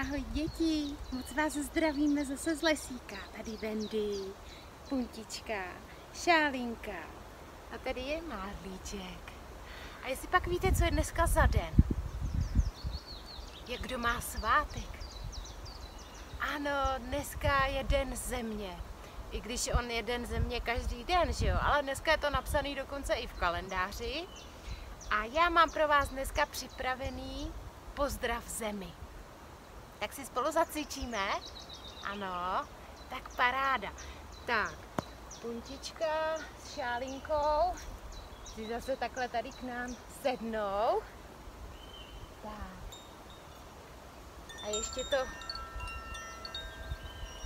Ahoj děti, moc vás zdravíme zase z lesíka. Tady Wendy, Puntička, Šálinka a tady je Márlíček. A jestli pak víte, co je dneska za den? Jak kdo má svátek? Ano, dneska je den země. I když on je den země každý den, že jo? Ale dneska je to napsaný dokonce i v kalendáři. A já mám pro vás dneska připravený pozdrav zemi. Tak si spolu zacvičíme? Ano, tak paráda. Tak, puntička s šálinkou si zase takhle tady k nám sednou. Tak. A ještě to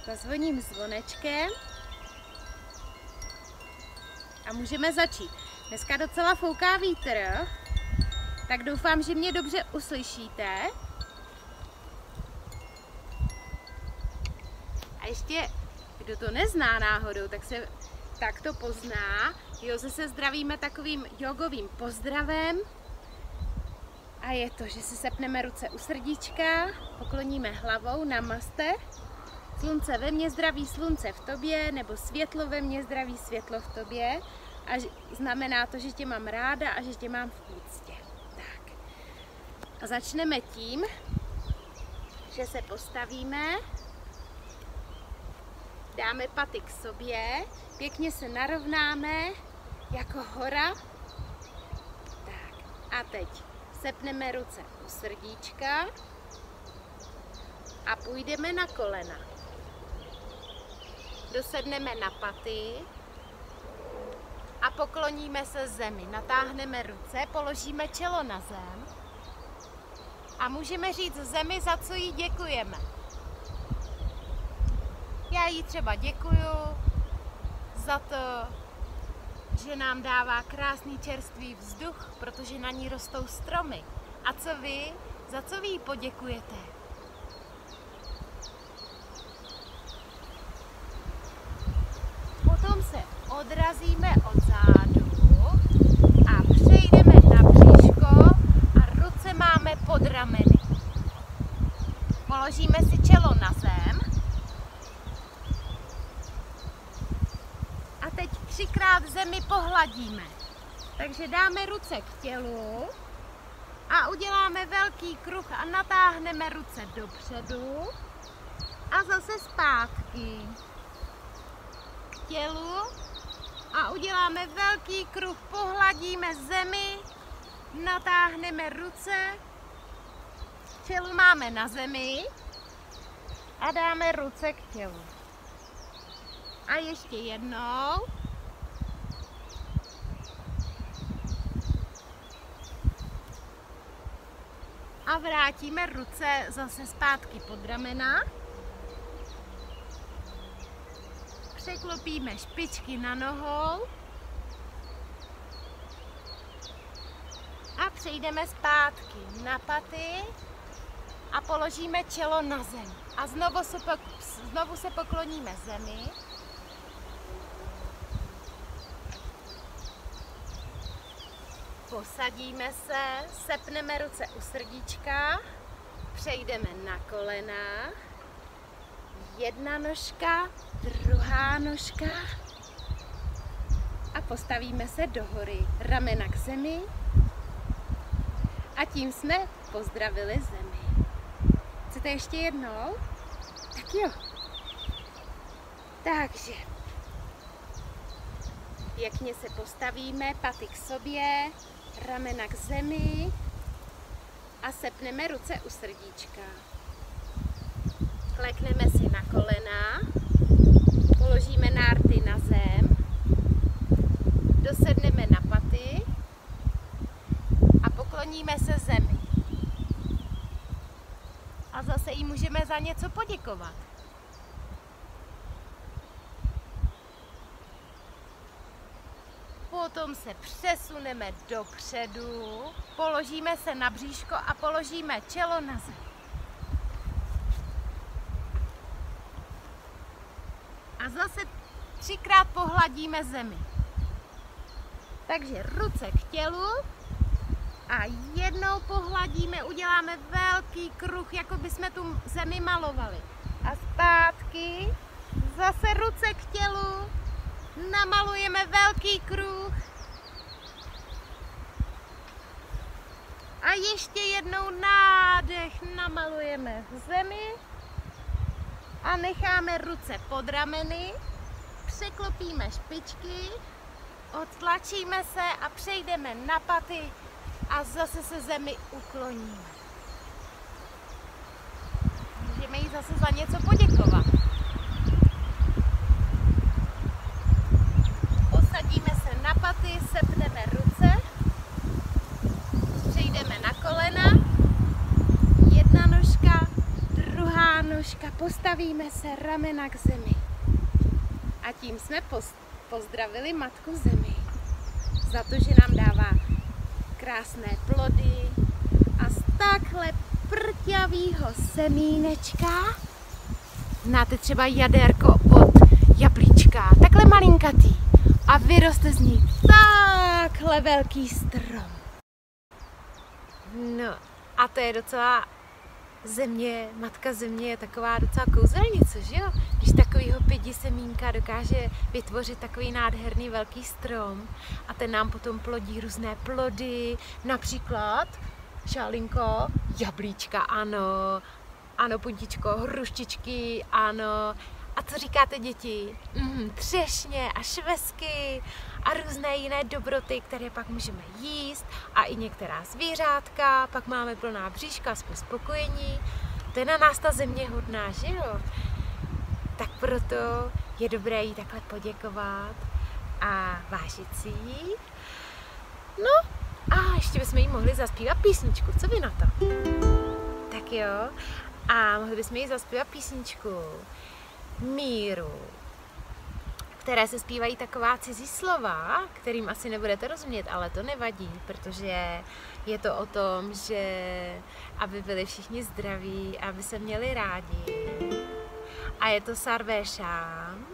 zazvoním zvonečkem. A můžeme začít. Dneska docela fouká vítr, tak doufám, že mě dobře uslyšíte. A ještě, kdo to nezná náhodou, tak se tak to pozná. Jo, zase zdravíme takovým jogovým pozdravem. A je to, že si sepneme ruce u srdíčka, pokloníme hlavou, namaste. Slunce ve mně zdraví slunce v tobě, nebo světlo ve mně zdraví světlo v tobě. A znamená to, že tě mám ráda a že tě mám v úctě. Tak. A začneme tím, že se postavíme dáme paty k sobě, pěkně se narovnáme jako hora. Tak a teď sepneme ruce u srdíčka a půjdeme na kolena. Dosedneme na paty a pokloníme se zemi. Natáhneme ruce, položíme čelo na zem a můžeme říct zemi, za co jí děkujeme. Já jí třeba děkuju za to, že nám dává krásný čerstvý vzduch, protože na ní rostou stromy. A co vy? Za co vy jí poděkujete? Potom se odrazíme od zádu a přejdeme na bříško a ruce máme pod rameny. Položíme si čelo na zem třikrát zemi pohladíme. Takže dáme ruce k tělu a uděláme velký kruh a natáhneme ruce dopředu a zase zpátky k tělu a uděláme velký kruh, pohladíme zemi, natáhneme ruce, tělu máme na zemi a dáme ruce k tělu. A ještě jednou. A vrátíme ruce zase zpátky pod ramena. Překlopíme špičky na nohou a přejdeme zpátky na paty a položíme čelo na zem. A znovu se, pokloníme zemi. Posadíme se, sepneme ruce u srdíčka, přejdeme na kolena, jedna nožka, druhá nožka a postavíme se do hory, ramena k zemi a tím jsme pozdravili zemi. Chcete ještě jednou? Tak jo. Takže pěkně se postavíme, paty k sobě, ramena k zemi a sepneme ruce u srdíčka. Klekneme si na kolena, položíme nárty na zem, dosedneme na paty a pokloníme se zemi. A zase jí můžeme za něco poděkovat. Potom se přesuneme dopředu, položíme se na bříško a položíme čelo na zem. A zase třikrát pohladíme zemi. Takže ruce k tělu A jednou pohladíme, uděláme velký kruh, jako by jsme tu zemi malovali. A zpátky, zase ruce k tělu, namalujeme velký kruh. A ještě jednou nádech namalujeme zemi a necháme ruce pod rameny, překlopíme špičky, odtlačíme se a přejdeme na paty a zase se zemi ukloníme. Můžeme jí zase za něco poděkovat. Posadíme se na paty, sepneme ruce, přejdeme na kolena, jedna nožka, druhá nožka, postavíme se ramena k zemi. A tím jsme pozdravili Matku Zemi za to, že nám dává krásné plody a z takhle prťavýho semínečka znáte třeba jaderko od jablíčka, takhle malinkatý a vyroste z ní takhle velký strom. No a to je docela země, matka země je taková docela kouzelnice, že jo? Když takovýho pěti semínka dokáže vytvořit takový nádherný velký strom a ten nám potom plodí různé plody, například šálinko, jablíčka, ano, ano, puntičko, hruštičky, ano, a co říkáte děti? Mm, třešně a švesky a různé jiné dobroty, které pak můžeme jíst a i některá zvířátka, pak máme plná bříška, jsme spokojení. To je na nás ta země hodná, že jo? Tak proto je dobré jí takhle poděkovat a vážit si jí. No a ještě bychom jí mohli zaspívat písničku, co vy na to? Tak jo, a mohli bychom jí zaspívat písničku míru, které se zpívají taková cizí slova, kterým asi nebudete rozumět, ale to nevadí, protože je to o tom, že aby byli všichni zdraví, aby se měli rádi. A je to Sarvéšám.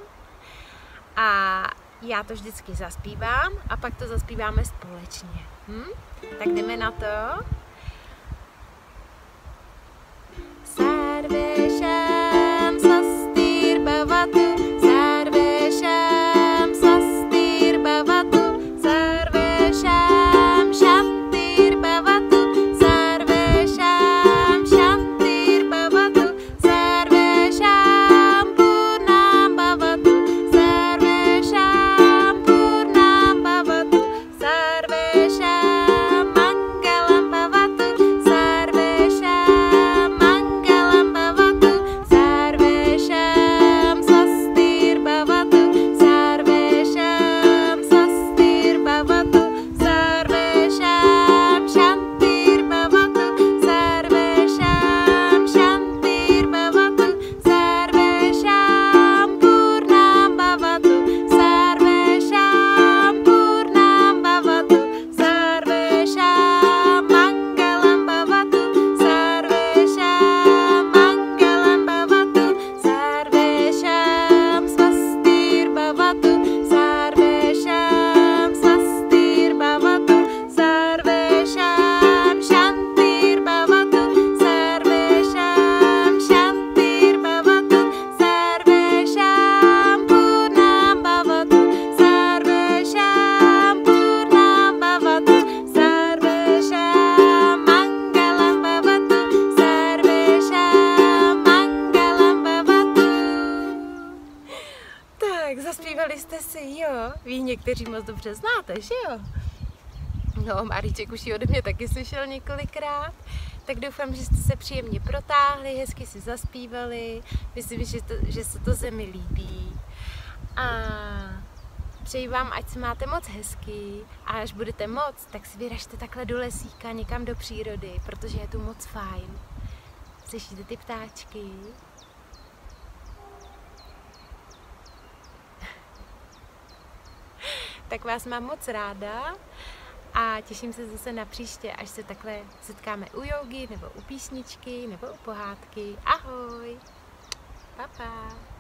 A já to vždycky zaspívám a pak to zaspíváme společně. Hm? Tak jdeme na to. Vy někteří moc dobře znáte, že jo? No, Maríček už ji ode mě taky slyšel několikrát. Tak doufám, že jste se příjemně protáhli, hezky si zaspívali. Myslím, že, to, že se to zemi líbí. A přeji vám, ať se máte moc hezky a až budete moc, tak si vyražte takhle do lesíka, někam do přírody, protože je tu moc fajn. Slyšíte ty ptáčky? Tak vás mám moc ráda a těším se zase na příště, až se takhle setkáme u jogy, nebo u písničky, nebo u pohádky. Ahoj! Pa, pa.